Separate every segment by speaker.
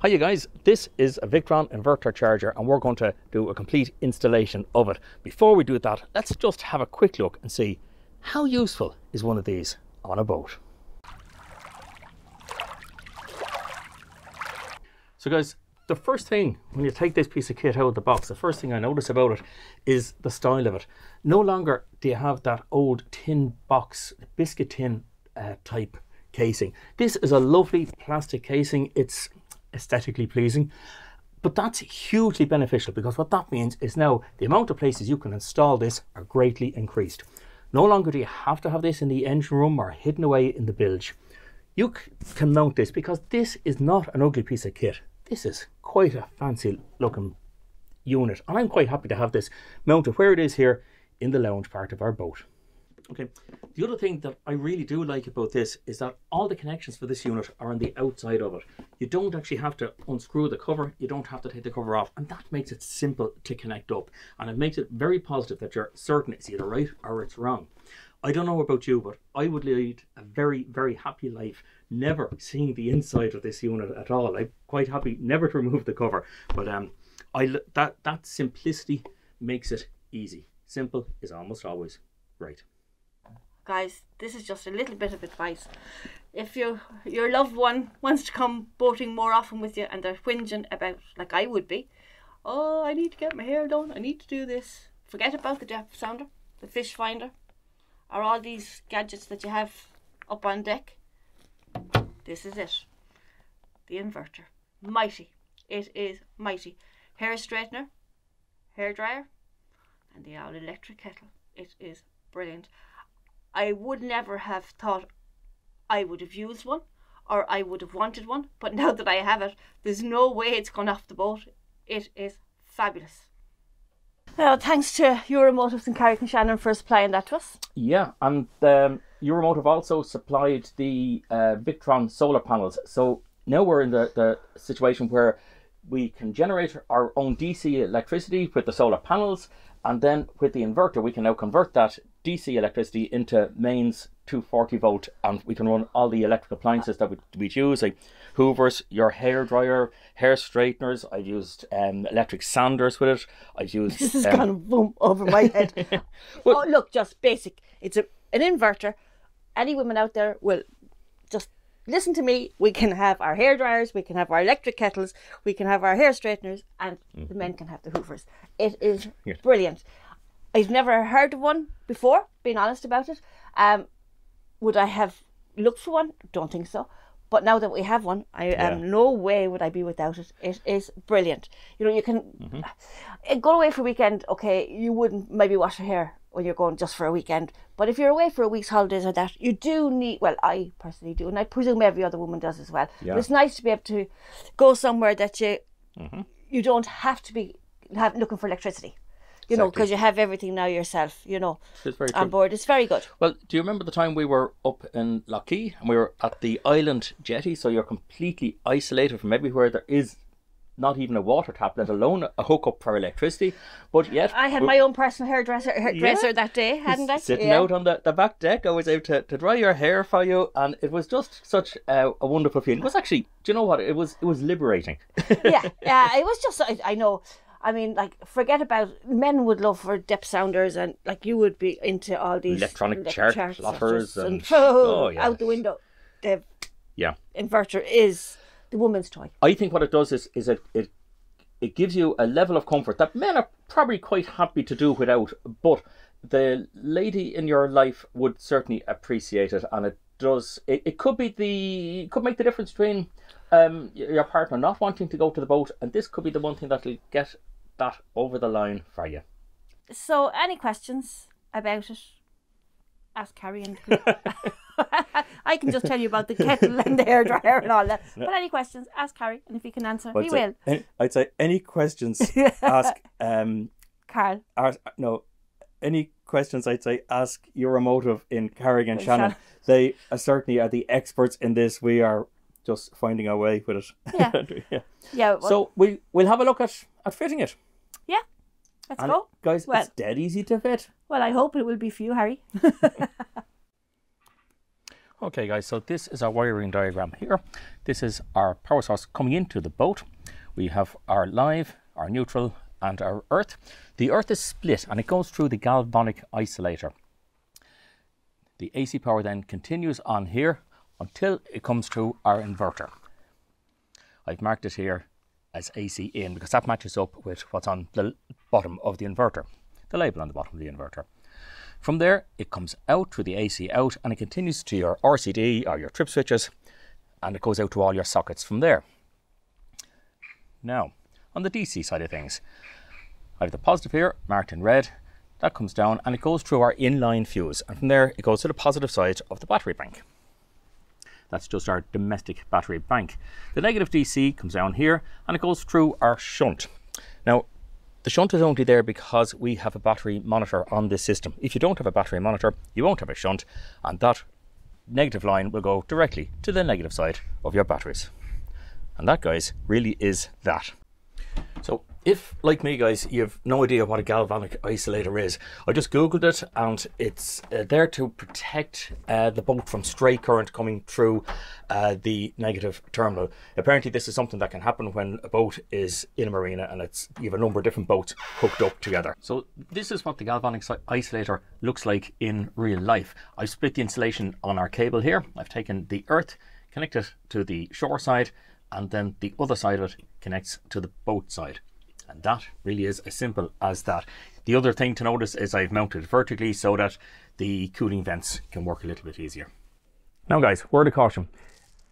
Speaker 1: Hi you guys, this is a Victron inverter charger and we're going to do a complete installation of it. Before we do that, let's just have a quick look and see how useful is one of these on a boat. So guys, the first thing when you take this piece of kit out of the box, the first thing I notice about it is the style of it. No longer do you have that old tin box, biscuit tin uh, type casing. This is a lovely plastic casing. It's aesthetically pleasing. But that's hugely beneficial because what that means is now the amount of places you can install this are greatly increased. No longer do you have to have this in the engine room or hidden away in the bilge. You can mount this because this is not an ugly piece of kit. This is quite a fancy looking unit and I'm quite happy to have this mounted where it is here in the lounge part of our boat. Okay, the other thing that I really do like about this is that all the connections for this unit are on the outside of it. You don't actually have to unscrew the cover, you don't have to take the cover off, and that makes it simple to connect up. And it makes it very positive that you're certain it's either right or it's wrong. I don't know about you, but I would lead a very, very happy life never seeing the inside of this unit at all. I'm quite happy never to remove the cover, but um, I that that simplicity makes it easy. Simple is almost always right
Speaker 2: guys, this is just a little bit of advice. If you your loved one wants to come boating more often with you and they're whinging about, like I would be, oh, I need to get my hair done, I need to do this. Forget about the depth sounder, the fish finder, or all these gadgets that you have up on deck. This is it. The inverter. Mighty. It is mighty. Hair straightener, hair dryer, and the old electric kettle. It is brilliant. I would never have thought I would have used one or I would have wanted one, but now that I have it, there's no way it's gone off the boat. It is fabulous. Well, thanks to Euromotives and Carrick-on-Shannon for supplying that to us.
Speaker 1: Yeah, and um, Euromotive also supplied the uh, Victron solar panels. So now we're in the, the situation where we can generate our own DC electricity with the solar panels, and then with the inverter, we can now convert that DC electricity into mains 240 volt and we can run all the electric appliances that we, we use like hoovers your hair dryer hair straighteners. I've used um, electric sanders with it. I've used
Speaker 2: this is um, gone boom over my head. Well, oh look just basic. It's a, an inverter. Any women out there will just listen to me. We can have our hair dryers we can have our electric kettles we can have our hair straighteners and mm-hmm. the men can have the hoovers. It is brilliant I've never heard of one before, being honest about it. Um, would I have looked for one? Don't think so. But now that we have one, I yeah. um, no way would I be without it. It is brilliant. You know, you can mm-hmm. Uh, go away for a weekend. Okay, you wouldn't maybe wash your hair when you're going just for a weekend. But if you're away for a week's holidays or that, you do need. Well, I personally do, and I presume every other woman does as well. Yeah. But it's nice to be able to go somewhere that you mm-hmm. you don't have to be have looking for electricity you exactly. know, because you have everything now yourself, you know, on board. It's very good.
Speaker 1: Well, do you remember the time we were up in Lough Key and we were at the island jetty? So you're completely isolated from everywhere. There is not even a water tap, let alone a hookup for electricity. But yet,
Speaker 2: I had my own personal hairdresser hairdresser yeah, that day, hadn't I?
Speaker 1: Sitting yeah. out on the, the back deck, I was able to, to dry your hair for you, and it was just such a, a wonderful feeling. It was actually, do you know what? It was it was liberating.
Speaker 2: yeah, yeah, it was just. I, I know I mean, like, forget about men would love for depth sounders, and like you would be into all these
Speaker 1: electronic chart, chart plotters and,
Speaker 2: and oh, oh, out the window. The
Speaker 1: yeah
Speaker 2: inverter is the woman's toy.
Speaker 1: I think what it does is is it it it gives you a level of comfort that men are probably quite happy to do without, but the lady in your life would certainly appreciate it, and it does. It, it could be the it could make the difference between um, your partner not wanting to go to the boat, and this could be the one thing that'll get that over the line for you.
Speaker 2: So, any questions about it? Ask Carrie and I can just tell you about the kettle and the hairdryer and all that. No. But any questions, ask Carrie, and if he can answer, he will.
Speaker 1: Any, I'd say any questions, ask um,
Speaker 2: Carl.
Speaker 1: Ask, no, any questions, I'd say ask your Euromotive in Carrick-on-Shannon. They uh, certainly are the experts in this. We are just finding our way with it.
Speaker 2: Yeah. yeah. yeah
Speaker 1: well, so we we'll have a look at, at fitting it.
Speaker 2: Yeah. Let's and go.
Speaker 1: Guys, well, it's dead easy to fit.
Speaker 2: Well, I hope it will be for you, Harry.
Speaker 1: Okay guys, so this is our wiring diagram here. This is our power source coming into the boat. We have our live, our neutral and our earth. The earth is split and it goes through the galvanic isolator. The AC power then continues on here until it comes through our inverter. I've marked it here as AC in because that matches up with what's on the bottom of the inverter, the label on the bottom of the inverter. From there, it comes out through the AC out and it continues to your RCD or your trip switches and it goes out to all your sockets from there. Now, on the DC side of things, I have the positive here marked in red. That comes down and it goes through our inline fuse and from there it goes to the positive side of the battery bank. That's just our domestic battery bank. The negative DC comes down here and it goes through our shunt. Now, the shunt is only there because we have a battery monitor on this system. If you don't have a battery monitor, you won't have a shunt and that negative line will go directly to the negative side of your batteries. And that, guys, really is that. So if, like me guys, you have no idea what a galvanic isolator is, I just googled it and it's uh, there to protect uh, the boat from stray current coming through uh, the negative terminal. Apparently this is something that can happen when a boat is in a marina and it's you have a number of different boats hooked up together. So this is what the galvanic isolator looks like in real life. I've split the insulation on our cable here. I've taken the earth, connected to the shore side and then the other side of it connects to the boat side. And that really is as simple as that. The other thing to notice is I've mounted vertically so that the cooling vents can work a little bit easier. Now guys, word of caution.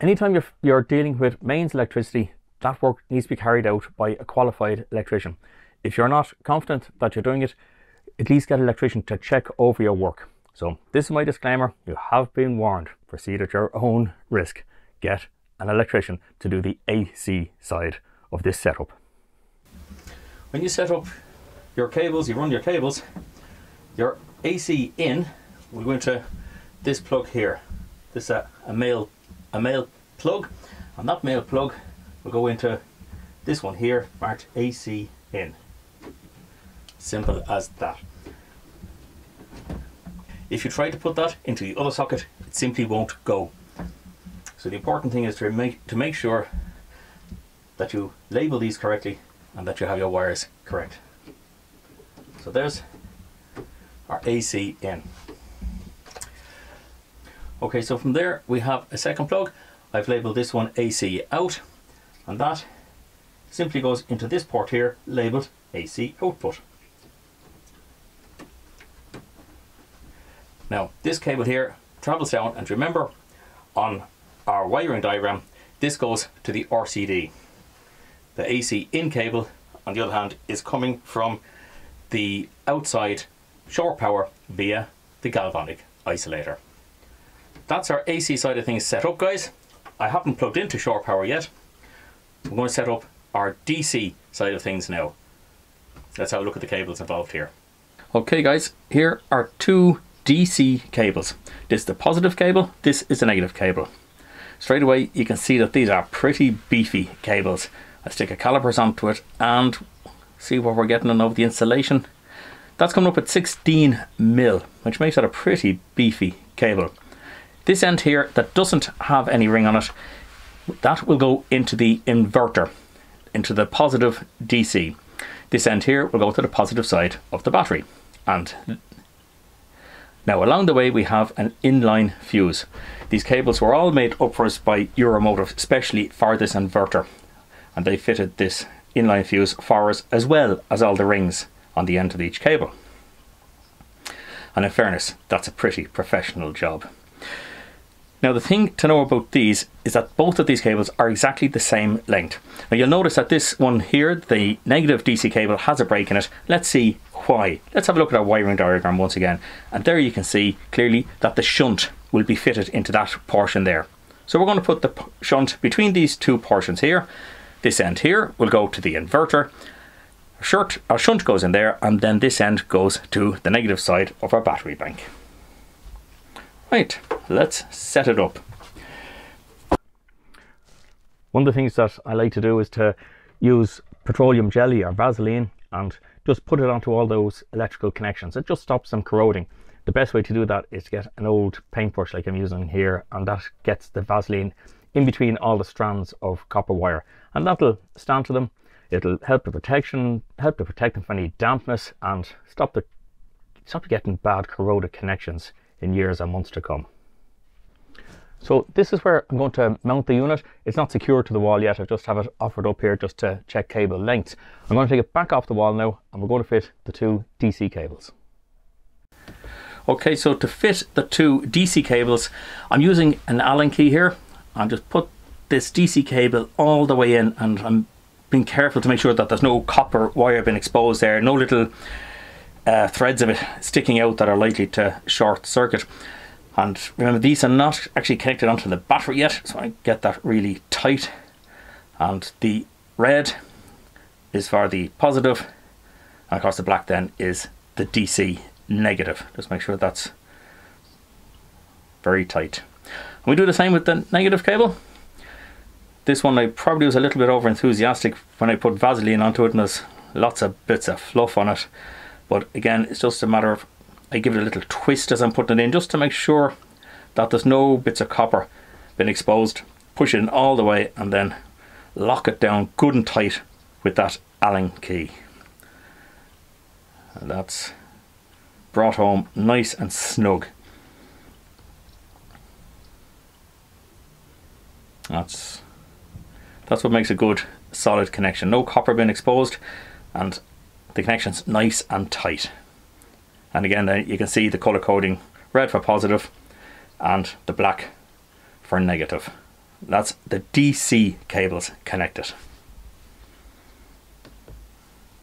Speaker 1: Anytime you're, you're dealing with mains electricity, that work needs to be carried out by a qualified electrician. If you're not confident that you're doing it, at least get an electrician to check over your work. So this is my disclaimer. You have been warned. Proceed at your own risk. Get an electrician to do the AC side of this setup when you set up your cables, you run your cables, your AC in will go into this plug here. This is a, a male a male plug, and that male plug will go into this one here marked AC in. Simple as that. If you try to put that into the other socket, it simply won't go. So the important thing is to make to make sure that you label these correctly and that you have your wires correct. So there's our AC in. Okay, so from there we have a second plug. I've labeled this one AC out and that simply goes into this port here labeled AC output. Now this cable here travels down and remember on our wiring diagram this goes to the RCD. The AC in cable, on the other hand, is coming from the outside shore power via the galvanic isolator. That's our AC side of things set up, guys. I haven't plugged into shore power yet. I'm going to set up our DC side of things now. Let's have a look at the cables involved here. Okay guys, here are two DC cables. This is the positive cable, this is the negative cable. Straight away you can see that these are pretty beefy cables I stick a calipers onto it and see what we're getting on the insulation. That's coming up at 16 mil, which makes that a pretty beefy cable. This end here that doesn't have any ring on it, that will go into the inverter, into the positive DC. This end here will go to the positive side of the battery. And now along the way we have an inline fuse. These cables were all made up for us by Euromotive, especially for this inverter and they fitted this inline fuse for us as well as all the rings on the end of each cable. And in fairness, that's a pretty professional job. Now the thing to know about these is that both of these cables are exactly the same length. Now you'll notice that this one here, the negative DC cable has a break in it. Let's see why. Let's have a look at our wiring diagram once again. And there you can see clearly that the shunt will be fitted into that portion there. So we're going to put the shunt between these two portions here this end here will go to the inverter. Our, short, a shunt goes in there and then this end goes to the negative side of our battery bank. Right, let's set it up. One of the things that I like to do is to use petroleum jelly or Vaseline and just put it onto all those electrical connections. It just stops them corroding. the best way to do that is to get an old paintbrush like I'm using here and that gets the Vaseline in between all the strands of copper wire and that'll stand to them it'll help the protection help to protect them from any dampness and stop the stop getting bad corroded connections in years and months to come so this is where I'm going to mount the unit. It's not secure to the wall yet. I just have it offered up here just to check cable length. I'm going to take it back off the wall now and we're going to fit the two DC cables. Okay, so to fit the two DC cables, I'm using an Allen key here. I'll just put this DC cable all the way in and I'm being careful to make sure that there's no copper wire being exposed there, no little uh, threads of it sticking out that are likely to short circuit. And remember, these are not actually connected onto the battery yet, so I get that really tight. And the red is for the positive, and of course the black then is the DC negative. Just make sure that's very tight. And we do the same with the negative cable. This one I probably was a little bit over enthusiastic when I put Vaseline onto it and there's lots of bits of fluff on it. But again, it's just a matter of I give it a little twist as I'm putting it in just to make sure that there's no bits of copper been exposed. Push it in all the way and then lock it down good and tight with that Allen key. And that's brought home nice and snug. That's that's what makes a good solid connection. No copper being exposed and the connection's nice and tight. And again, you can see the color coding red for positive and the black for negative. That's the DC cables connected.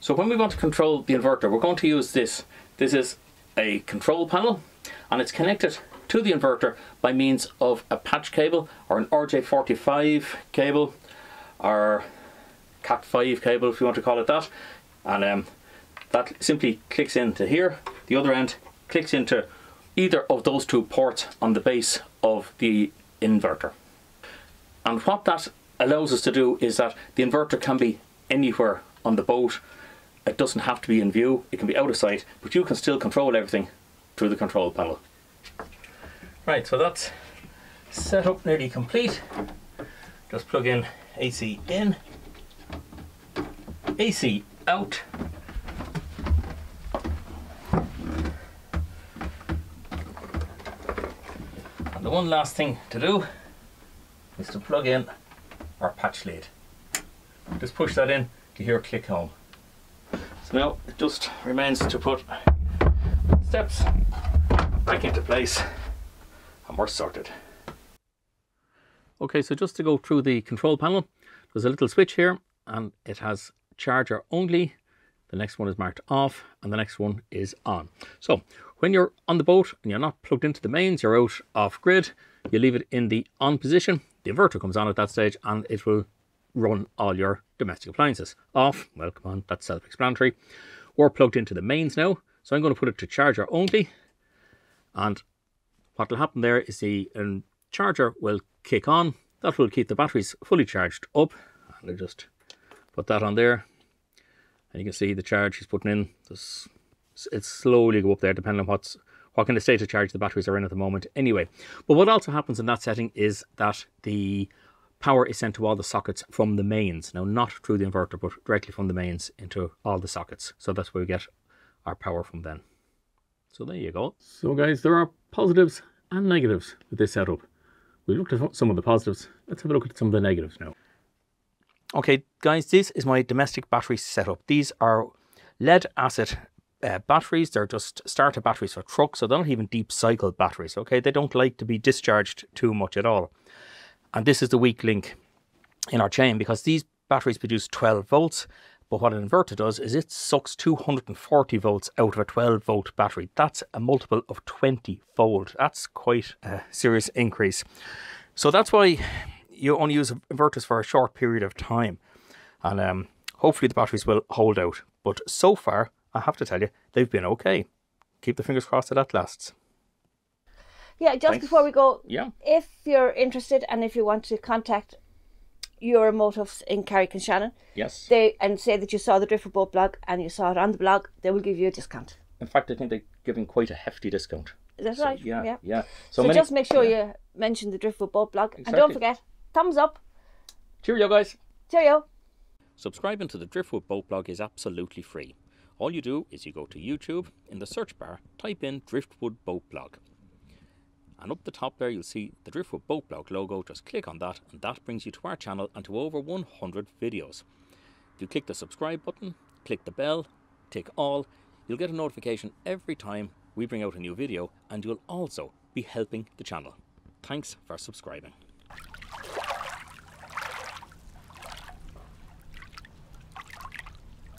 Speaker 1: So when we want to control the inverter, we're going to use this. This is a control panel and it's connected to the inverter by means of a patch cable or an RJ45 cable or Cat5 cable if you want to call it that. And um, that simply clicks into here. The other end clicks into either of those two ports on the base of the inverter. And what that allows us to do is that the inverter can be anywhere on the boat. It doesn't have to be in view, it can be out of sight, but you can still control everything through the control panel. Right, so that's set up nearly complete. Just plug in AC in, AC out, And the one last thing to do is to plug in our patch lead. Just push that in to hear a click home. So now it just remains to put steps back into place and we're sorted. Okay, so just to go through the control panel, there's a little switch here and it has charger only. The next one is marked off and the next one is on. So when you're on the boat and you're not plugged into the mains, you're out off grid, you leave it in the on position, the inverter comes on at that stage and it will run all your domestic appliances. Off, well come on, that's self-explanatory. We're plugged into the mains now, so I'm going to put it to charger only. And what will happen there is the um, charger will kick on. That will keep the batteries fully charged up. And I'll just put that on there. And you can see the charge he's putting in. This it slowly go up there depending on what's what kind of state of charge the batteries are in at the moment anyway. But what also happens in that setting is that the power is sent to all the sockets from the mains. Now, not through the inverter, but directly from the mains into all the sockets. So that's where we get our power from then. So there you go. So guys, there are positives and negatives with this setup. We looked at some of the positives. Let's have a look at some of the negatives now. Okay, guys, this is my domestic battery setup. These are lead acid uh, batteries. They're just starter batteries for trucks, so they're not even deep cycle batteries. Okay, they don't like to be discharged too much at all. And this is the weak link in our chain because these batteries produce 12 volts. But what an inverter does is it sucks 240 volts out of a 12 volt battery. That's a multiple of 20 fold. That's quite a serious increase. So that's why you only use inverters for a short period of time. And um, hopefully the batteries will hold out. But so far, I have to tell you, they've been okay. Keep the fingers crossed that that lasts.
Speaker 2: Yeah, just Thanks. before we go,
Speaker 1: yeah.
Speaker 2: if you're interested and if you want to contact your Euromotives in Carrick-on-Shannon,
Speaker 1: yes,
Speaker 2: they and say that you saw the Driftwood Boat blog and you saw it on the blog, they will give you a discount.
Speaker 3: In fact, I think they're giving quite a hefty discount.
Speaker 2: That's
Speaker 3: So,
Speaker 2: right.
Speaker 3: Yeah,
Speaker 2: yeah.
Speaker 3: yeah.
Speaker 2: So,
Speaker 3: many-
Speaker 2: just make sure
Speaker 3: yeah.
Speaker 2: you mention the Driftwood Boat blog. And don't forget, thumbs up.
Speaker 3: Cheerio, guys.
Speaker 2: Cheerio.
Speaker 1: Subscribing to the Driftwood Boat Blog is absolutely free. All you do is you go to YouTube, in the search bar, type in Driftwood Boat Blog. And up the top there, you'll see the Driftwood Boat Blog logo. Just click on that, and that brings you to our channel and to over 100 videos. If you click the subscribe button, click the bell, tick all, you'll get a notification every time we bring out a new video, and you'll also be helping the channel. Thanks for subscribing.